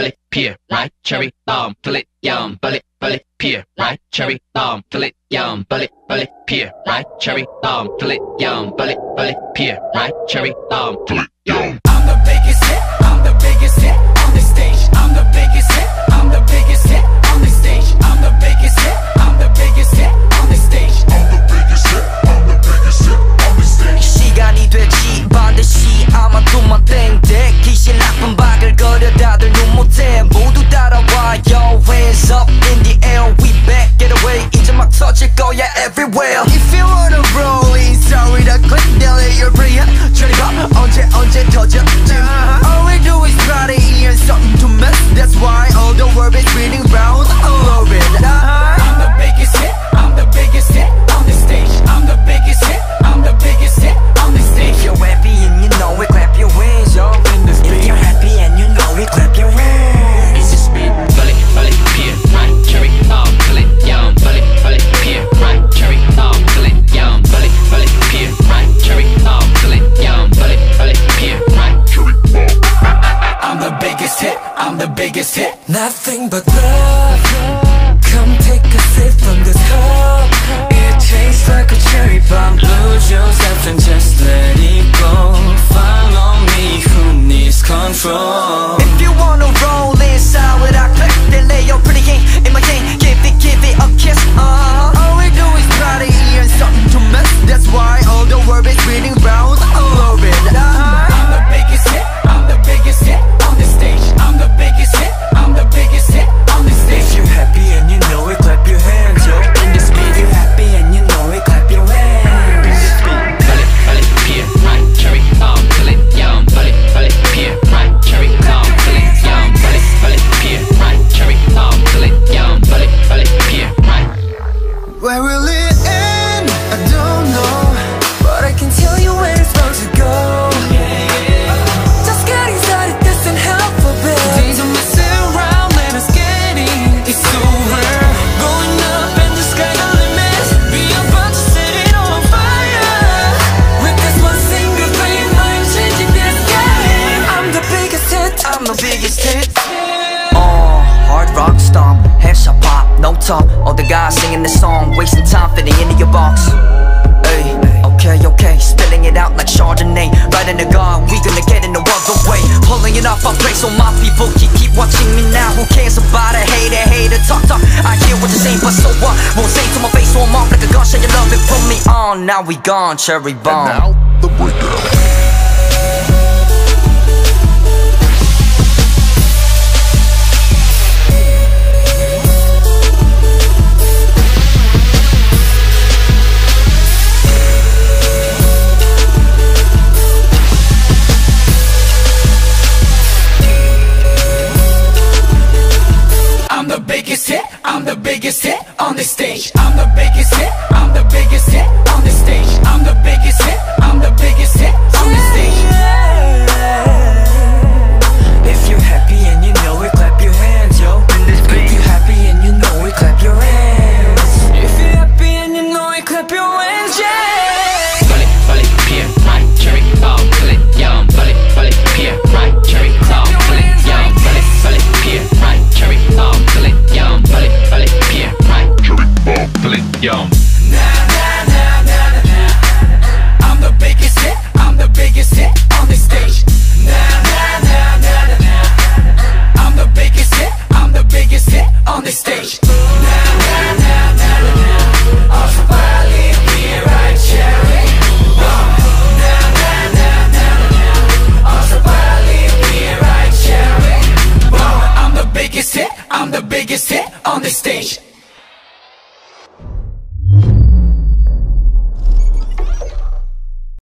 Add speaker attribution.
Speaker 1: bullet, pear, right, cherry, bomb, fillet, yum, bullet, bullet, pear, right, cherry, bomb, fillet, yum, bullet, bullet, pear, right, cherry, bomb, fillet, yum, bullet, bullet, pear, right, cherry, bomb, fillet, yum.
Speaker 2: I'm the biggest hit.
Speaker 3: touch it
Speaker 2: I'm the biggest hit.
Speaker 3: Nothing but love. the
Speaker 2: biggest
Speaker 3: hits Oh, uh, hard rock stomp, headshot pop, no talk. All the guys singing this song, wasting time fitting into your box. Hey, okay, okay, spilling it out like Chardonnay. Riding the guard, we gonna get in the other way Pulling it off, I pray so my people keep, keep watching me now. Who cares about a hater, hater, talk, talk. I hear what you're saying, but so what? Won't say to my face, so I'm off like a gun Show your love it put me on, now we gone, cherry bomb.
Speaker 4: the
Speaker 2: biggest hit on the stage. I'm the biggest hit. The biggest hit on the stage.